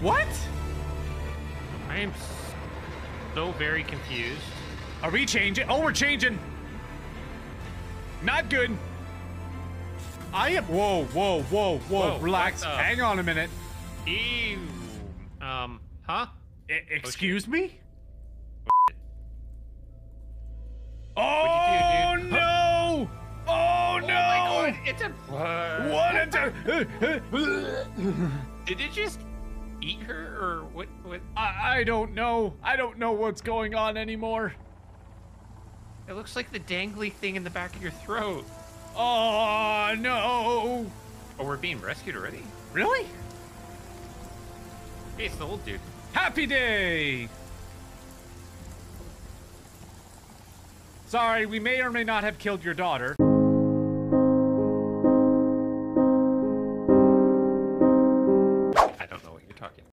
What? I am so very confused. Are we changing? Oh, we're changing. Not good. I am. Whoa, whoa, whoa, whoa. Whoa, Relax. Hang on a minute. Ew. Um, huh? I- excuse me? Oh you do, dude? no! Oh no! Oh my god, it's a. What a Did it just eat her or what? What? I, I don't know. I don't know what's going on anymore. It looks like the dangly thing in the back of your throat. Oh no! Oh, we're being rescued already? Really? Hey, it's the old dude. Happy day! Sorry, we may or may not have killed your daughter.